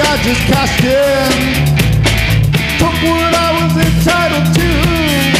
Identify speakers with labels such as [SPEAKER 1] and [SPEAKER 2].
[SPEAKER 1] I just cashed in. Took what I was entitled to.